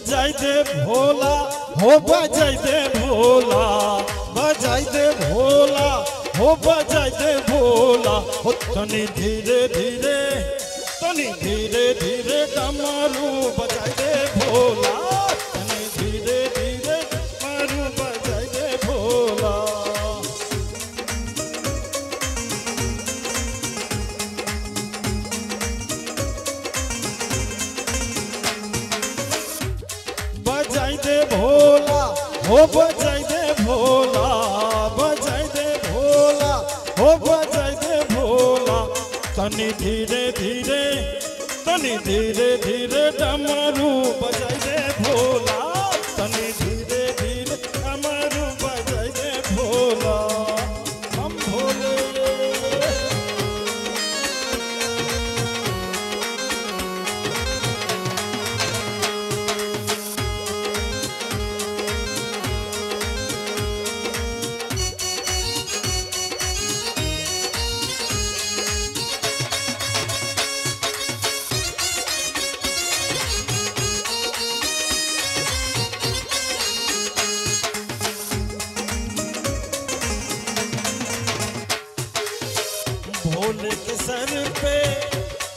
बजाई दे भोला, हो बजाई दे भोला बजाई दे भोला, हो बजाई दे भोला। हो तनी धीरे धीरे, तनी धीरे धीरे डमरू बजाई दे भोला। हो बजाई दे भोला, बजाई दे भोला, हो बजाई दे भोला। तनी धीरे धीरे, तनी धीरे धीरे डमरू बजाई दे भोला। तनी भोले सर पे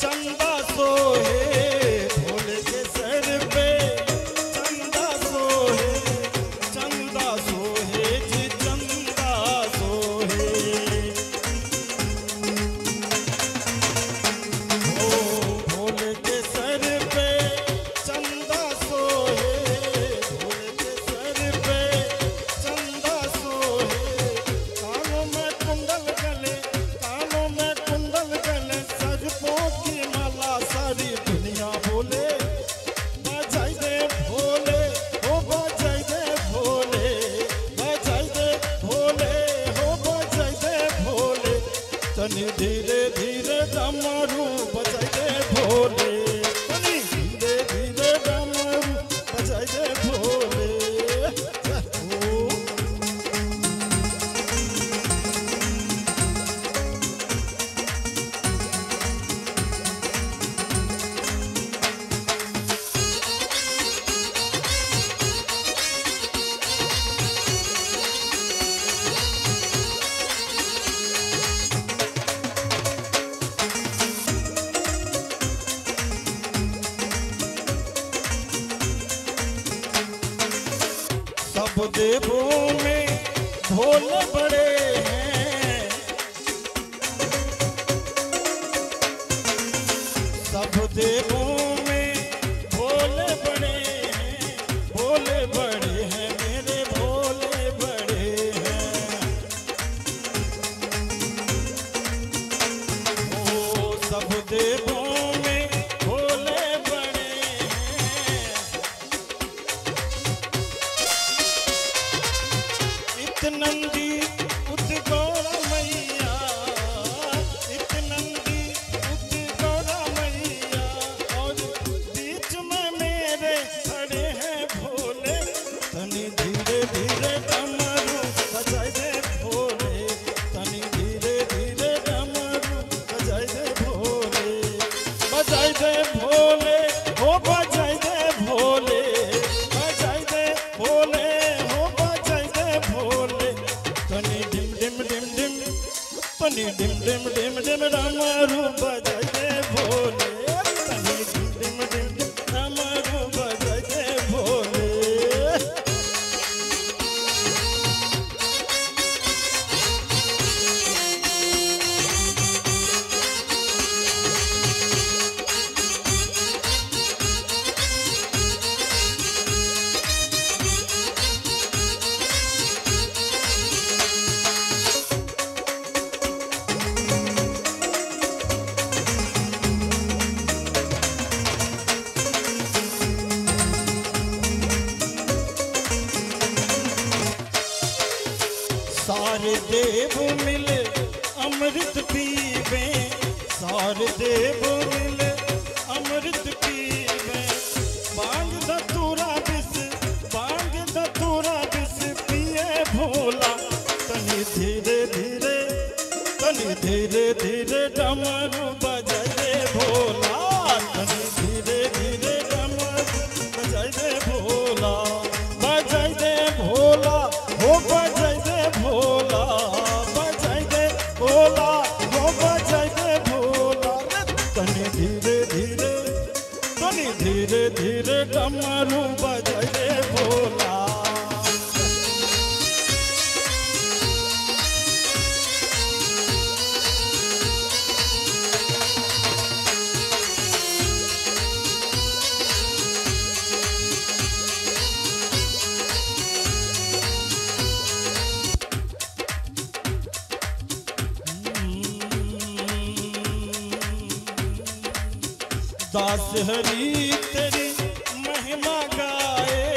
चंदा सोहे। में भोले हैं। सब देवों बजाई दे भोले, हो बजाई दे भोले बजाई दे भोले, हो बजाई दे भोले। तनी डिम डिम डिम डिम डिम डिम डिम डिम डमरू बजाई दे भोले। सारे देव मिले अमृत पीवे। सारे देव मिले अमृत पीवे। दास हरी तेरी महिमा गाए।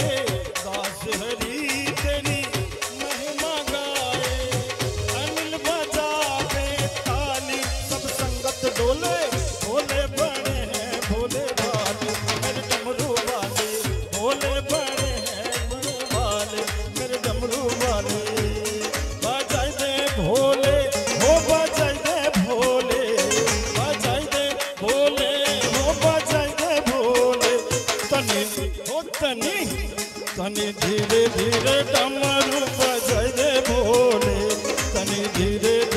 તને તને ધીરે ધીરે તમારું ભજે બોલે તને ધીરે